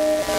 you